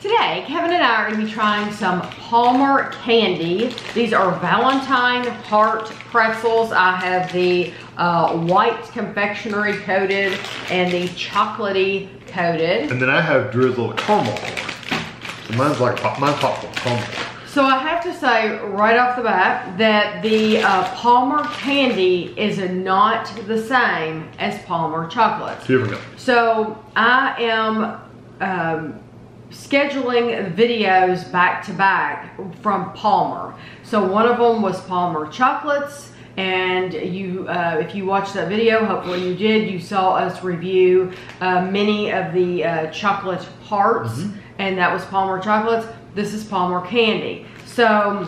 Today, Kevin and I are gonna be trying some Palmer candy. These are Valentine heart pretzels. I have the uh, white confectionery coated and the chocolatey coated. And then I have drizzled caramel. So mine's like pop, mine's popcorn caramel. So I have to say right off the bat that the uh, Palmer candy is not the same as Palmer chocolates. Here we go. So I am um, scheduling videos back to back from Palmer. So one of them was Palmer chocolates and you uh, if you watched that video hopefully you did you saw us review uh, many of the uh, chocolate hearts Mhm. and that was Palmer chocolates this is Palmer candy so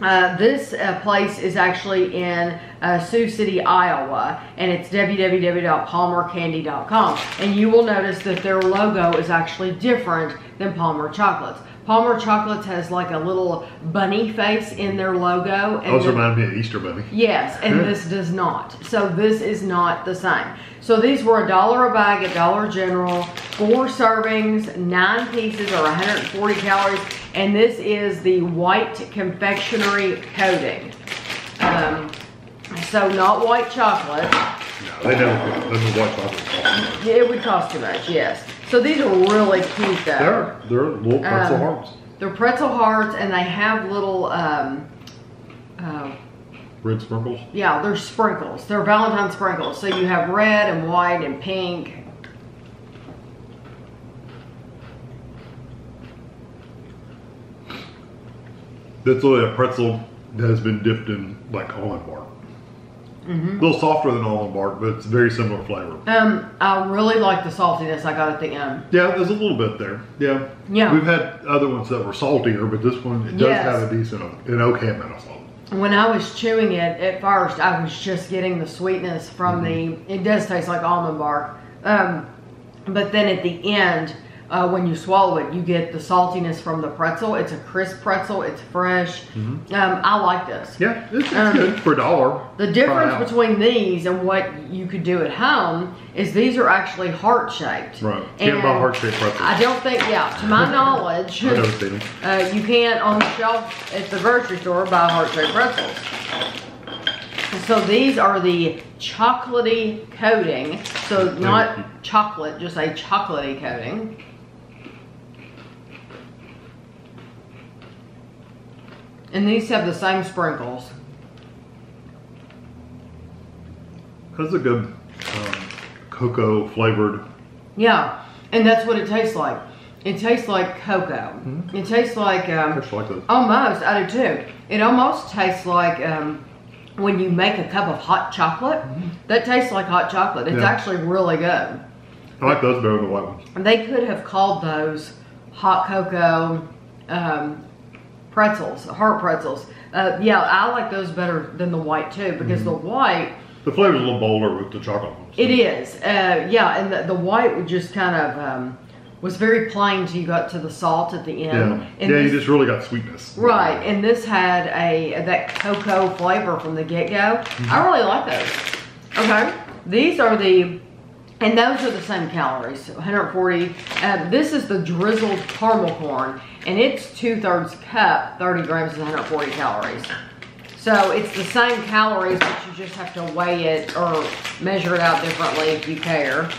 uh, this uh, place is actually in uh, Sioux City, Iowa, and it's www.palmercandy.com. And you will notice that their logo is actually different than Palmer Chocolates. Palmer Chocolates has like a little bunny face in their logo. And Those remind me of Easter Bunny. Yes, and this does not. So this is not the same. So these were a dollar a bag at Dollar General, four servings, nine pieces or 140 calories, and this is the white confectionery coating. Um, so not white chocolate. No, they them white chocolate. It would cost too much, yes. So these are really cute though. They're, they're little pretzel Um, hearts. They're pretzel hearts and they have little, um, uh, Red sprinkles. Yeah, they're sprinkles. They're Valentine sprinkles. So you have red and white and pink. That's literally a pretzel that has been dipped in like almond bark. Mm-hmm. A little softer than almond bark, but it's very similar flavor. Um, I really like the saltiness I got at the end. Yeah, there's a little bit there. Yeah. Yeah. We've had other ones that were saltier, but this one it does Yes. have a decent, an okay amount of salt. When I was chewing it at first, I was just getting the sweetness from the. It does taste like almond bark. Um, but then at the end, uh, when you swallow it, you get the saltiness from the pretzel. It's a crisp pretzel. It's fresh. Um, I like this. Yeah, it's, it's Um, good for a dollar. The difference between these and what you could do at home is these are actually heart shaped. Right. Can't buy heart-shaped pretzels. I don't think, yeah, to my knowledge, I've never seen them. uh, you can't on the shelf at the grocery store buy heart shaped pretzels. So these are the chocolatey coating. So not chocolate, just a chocolatey coating. And these have the same sprinkles. That's a good um, cocoa flavored. Yeah, and that's what it tastes like. It tastes like cocoa. Mm-hmm. It tastes like um, like those. almost. I do too. It almost tastes like um, when you make a cup of hot chocolate. That tastes like hot chocolate. It's. Yeah. actually really good. I like those better than the white ones. They could have called those hot cocoa um, pretzels, heart pretzels. Uh, yeah, I like those better than the white too because Mm-hmm. the white The flavor's a little bolder with the chocolate ones. It is, uh, yeah, and the, the white would just kind of um, was very plain until you got to the salt at the end. Yeah, And yeah, you just really got sweetness. right, and this had a that cocoa flavor from the get go. I really like those. Okay, these are the, and those are the same calories, 140. Uh, this is the drizzled caramel corn, and it's two thirds cup, 30 grams is 140 calories. So it's the same calories, but you just have to weigh it or measure it out differently if you care.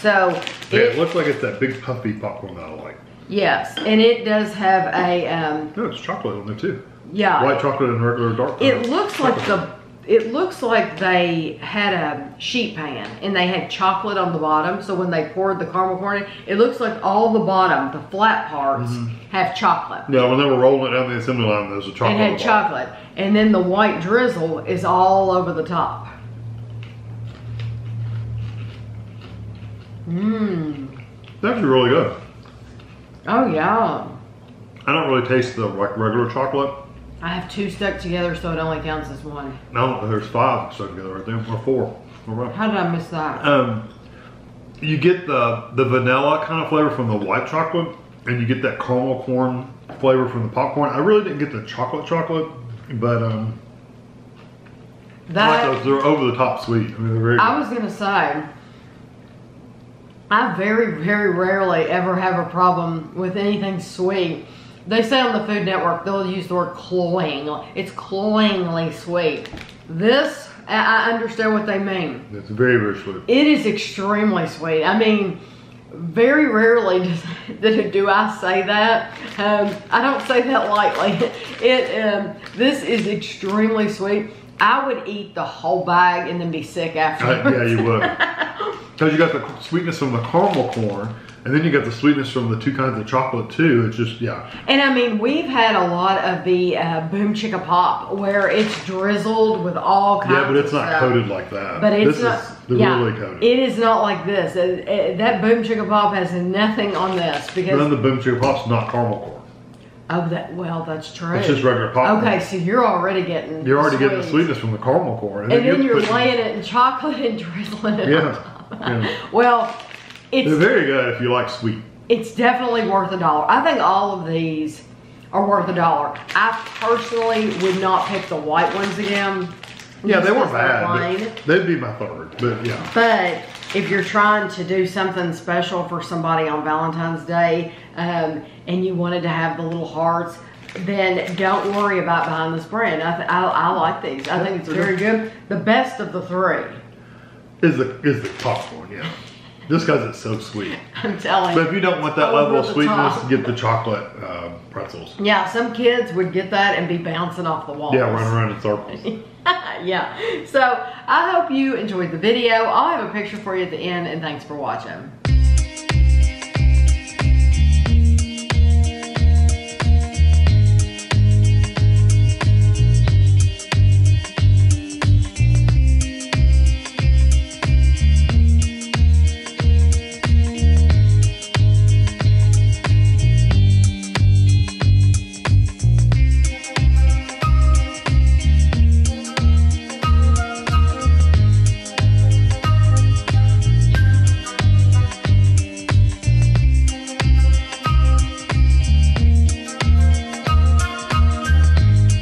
So Yeah, it it, looks like it's that big puffy popcorn that I like. yes, and it does have a um, No, it's chocolate on there too. yeah. White chocolate and regular dark. It looks like chocolate. the it looks like they had a sheet pan and they had chocolate on the bottom. So when they poured the caramel corn in, it looks like all the bottom, the flat parts, mm-hmm. have chocolate. Yeah, when they were rolling it down the assembly line, there was a chocolate. It had chocolate. And then the white drizzle is all over the top. Mmm. It's actually really good. Oh yeah. I don't really taste the like regular chocolate. I have two stuck together so it only counts as one. No, there's five stuck together right there, or four. All right. How did I miss that? Um, you get the the vanilla kind of flavor from the white chocolate, and you get that caramel corn flavor from the popcorn. I really didn't get the chocolate chocolate, but um, I That like those. They're over the top sweet. I mean, they're very. I was gonna say I very, very rarely ever have a problem with anything sweet. They say on the Food Network they'll use the word cloying. It's cloyingly sweet. This, I I understand what they mean. It's very, very sweet. It is extremely sweet. I mean, very rarely do, do I say that. Um, I don't say that lightly. It um, this is extremely sweet. I would eat the whole bag and then be sick Uh, after. yeah, you would. Because you got the sweetness from the caramel corn, and then you got the sweetness from the two kinds of chocolate too. It's just yeah. And I mean, we've had a lot of the uh, Boom Chicka Pop where it's drizzled with all kinds. Yeah, but it's not stuff. coated like that. But it's this not. yeah, really coated. it is not like this. Uh, uh, that Boom Chicka Pop has nothing on this but because then the Boom Chicka Pop's not caramel corn. oh, that well, that's true. It's just regular popcorn. Okay, so you're already getting. You're already getting the sweetness from the caramel corn, and then you're putting- laying it in chocolate and drizzling it. Yeah, yeah. Well, They're it's very good if you like sweet. it's definitely worth a dollar. I think all of these are worth a dollar. I personally would not pick the white ones again. Yeah, they weren't they're bad. they'd be my third, but yeah. But if you're trying to do something special for somebody on Valentine's Day um, and you wanted to have the little hearts, then don't worry about buying this brand. I, th- I, I like these. I think it's very good. The best of the three. Is the is the popcorn, yeah. Just because it's so sweet. I'm telling But you. if you don't want that level of sweetness, top. get the chocolate uh, pretzels. Yeah, some kids would get that and be bouncing off the walls. Yeah, run around in circles. yeah. So I hope you enjoyed the video. I'll have a picture for you at the end, and thanks for watching.